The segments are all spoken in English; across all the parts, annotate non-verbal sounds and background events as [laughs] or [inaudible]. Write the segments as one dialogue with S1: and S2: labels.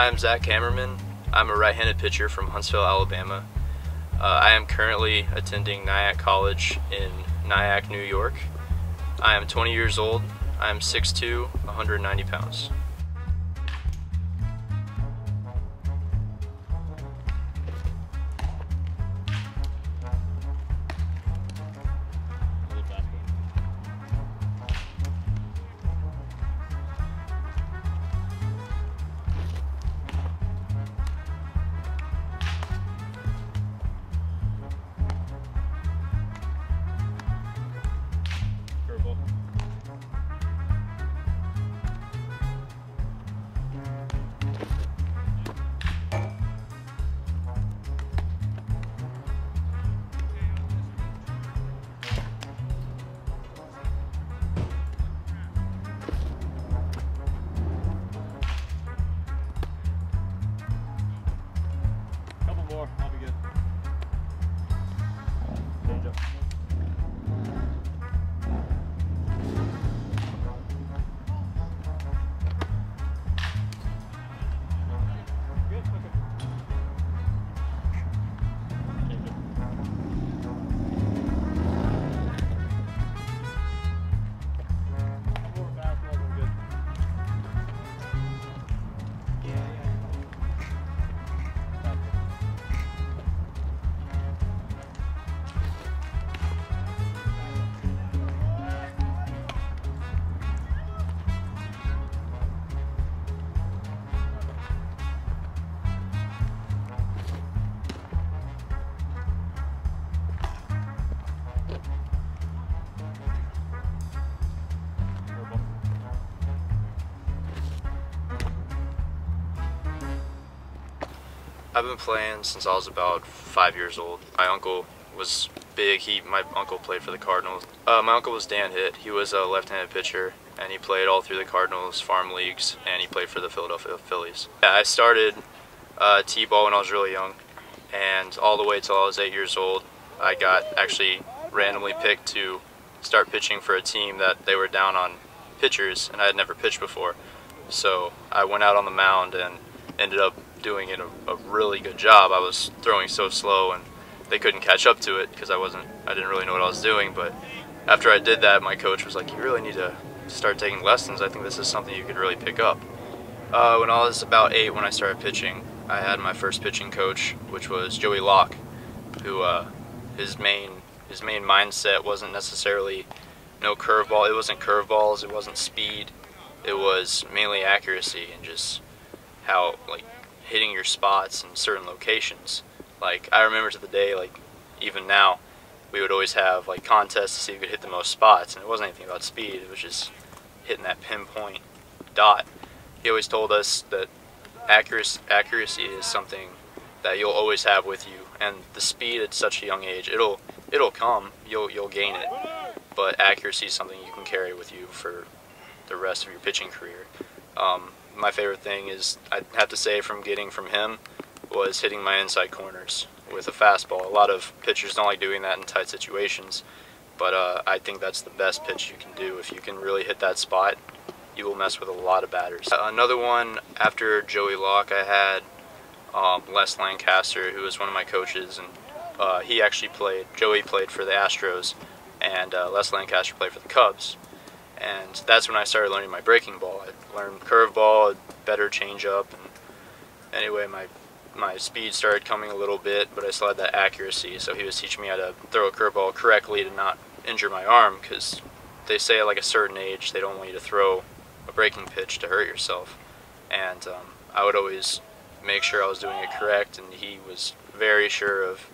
S1: I am Zack Kamerman. I'm a right-handed pitcher from Huntsville, Alabama. Uh, I am currently attending Nyack College in Nyack, New York. I am 20 years old. I am 6'2", 190 pounds. Change up. I've been playing since I was about five years old. My uncle was big. He, my uncle played for the Cardinals. Uh, my uncle was Dan Hitt. He was a left-handed pitcher, and he played all through the Cardinals farm leagues, and he played for the Philadelphia Phillies. Yeah, I started uh, t-ball when I was really young, and all the way till I was eight years old, I got actually randomly picked to start pitching for a team that they were down on pitchers, and I had never pitched before. So I went out on the mound and ended up doing it a, a, really good job. I was throwing so slow and they couldn't catch up to it because I wasn't, I didn't really know what I was doing. But after I did that, my coach was like, you really need to start taking lessons. I think this is something you could really pick up. Uh, when I was about eight, when I started pitching, I had my first pitching coach, which was Joey Locke, who uh, his main his main mindset wasn't necessarily no curveball. It wasn't curveballs. It wasn't speed. It was mainly accuracy and just how like hitting your spots in certain locations. Like I remember to the day, like even now, we would always have like contests to see who could hit the most spots, and it wasn't anything about speed. It was just hitting that pinpoint dot. He always told us that accuracy, accuracy is something that you'll always have with you, and the speed at such a young age, it'll it'll come. You'll you'll gain it, but accuracy is something you can carry with you for the rest of your pitching career. Um, my favorite thing is I have to say from getting from him was hitting my inside corners with a fastball. A lot of pitchers don't like doing that in tight situations, but uh, I think that's the best pitch you can do. If you can really hit that spot, you will mess with a lot of batters. Another one after Joey Locke, I had um, Les Lancaster, who was one of my coaches, and uh, he actually played. Joey played for the Astros, and uh, Les Lancaster played for the Cubs and that's when I started learning my breaking ball. I learned curveball, better changeup, and anyway, my my speed started coming a little bit, but I still had that accuracy. So he was teaching me how to throw a curveball correctly to not injure my arm, because they say at like a certain age they don't want you to throw a breaking pitch to hurt yourself, and um, I would always make sure I was doing it correct, and he was very sure of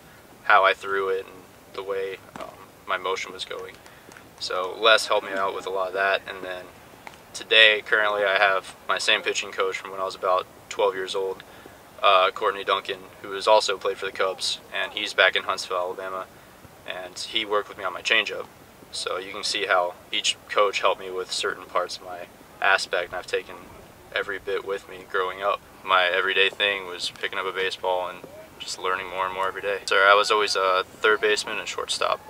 S1: how I threw it and the way um, my motion was going. So Les helped me out with a lot of that. And then today, currently, I have my same pitching coach from when I was about 12 years old, uh, Courtney Duncan, who has also played for the Cubs, and he's back in Huntsville, Alabama. And he worked with me on my changeup. So you can see how each coach helped me with certain parts of my aspect, and I've taken every bit with me growing up. My everyday thing was picking up a baseball and just learning more and more every day. So I was always a third baseman and shortstop,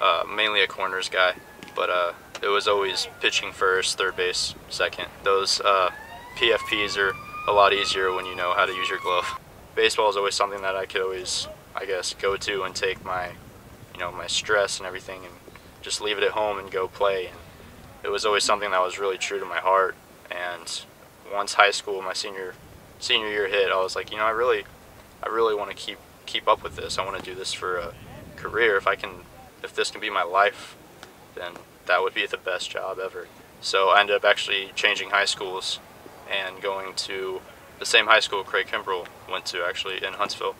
S1: uh, mainly a corners guy but uh, it was always pitching first, third base second. Those uh, PFPs are a lot easier when you know how to use your glove. Baseball is always something that I could always, I guess, go to and take my, you know, my stress and everything and just leave it at home and go play. And it was always something that was really true to my heart. And once high school, my senior senior year hit, I was like, you know, I really, I really want to keep keep up with this. I want to do this for a career. If I can, if this can be my life, then that would be the best job ever. So I ended up actually changing high schools and going to the same high school Craig Kimbrel went to actually in Huntsville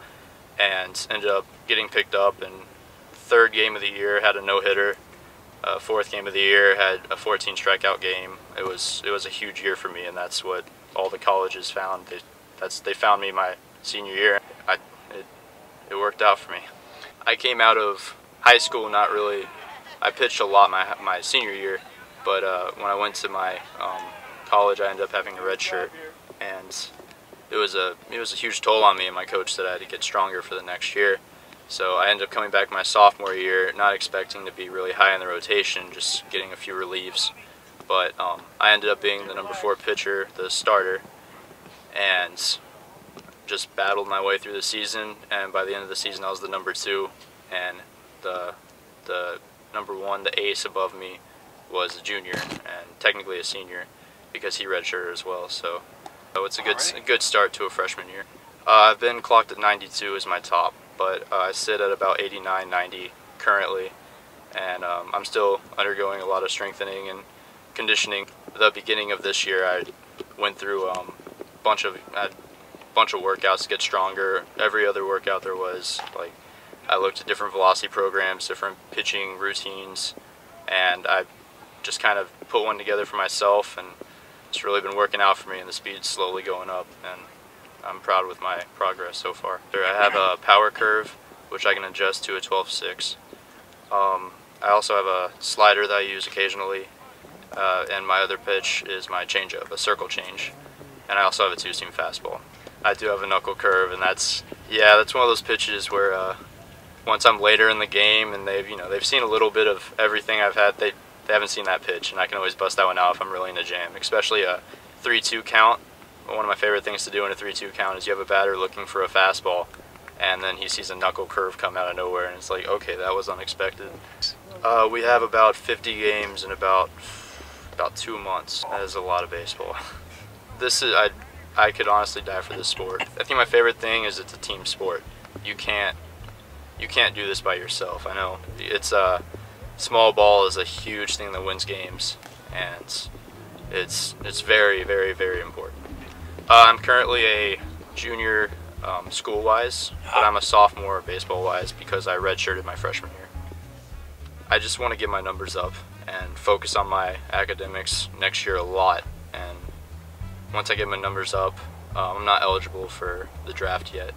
S1: and ended up getting picked up. And third game of the year had a no-hitter. Uh, fourth game of the year had a 14 strikeout game. It was it was a huge year for me and that's what all the colleges found. They, that's they found me my senior year. I, it, it worked out for me. I came out of high school not really I pitched a lot my my senior year but uh, when I went to my um, college I ended up having a red shirt and it was a it was a huge toll on me and my coach said I had to get stronger for the next year. So I ended up coming back my sophomore year, not expecting to be really high in the rotation, just getting a few relieves. But um, I ended up being the number four pitcher, the starter, and just battled my way through the season. And by the end of the season, I was the number two, and the the number one, the ace above me, was a junior and technically a senior because he redshirted as well. So so it's a good, a good start to a freshman year. Uh, I've been clocked at 92 as my top, but uh, I sit at about 89, 90 currently, and um, I'm still undergoing a lot of strengthening and conditioning. The beginning of this year, I went through a um, bunch of a bunch of workouts to get stronger. Every other workout there was, like, I looked at different velocity programs, different pitching routines, and I just kind of put one together for myself and it's really been working out for me and the speed's slowly going up and I'm proud with my progress so far. I have a power curve which I can adjust to a 12.6. Um, I also have a slider that I use occasionally uh, and my other pitch is my changeup, a circle change. And I also have a two-seam fastball. I do have a knuckle curve and that's, yeah, that's one of those pitches where uh, once I'm later in the game and they've, you know, they've seen a little bit of everything I've had, they they haven't seen that pitch, and I can always bust that one out if I'm really in a jam, especially a 3-2 count. One of my favorite things to do in a 3-2 count is you have a batter looking for a fastball, and then he sees a knuckle curve come out of nowhere, and it's like, okay, that was unexpected. Uh, we have about 50 games in about about two months. That is a lot of baseball. [laughs] This is I I could honestly die for this sport. I think my favorite thing is it's a team sport. You can't you can't do this by yourself. I know it's uh small ball is a huge thing that wins games, and it's it's very very very important. Uh, I'm currently a junior um, school-wise, but I'm a sophomore baseball-wise because I redshirted my freshman year. I just want to get my numbers up and focus on my academics next year a lot. And once I get my numbers up, um, I'm not eligible for the draft yet,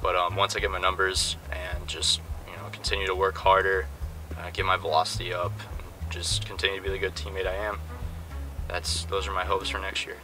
S1: but um, once I get my numbers and just you know continue to work harder uh, get my velocity up, just continue to be the good teammate I am. That's those are my hopes for next year.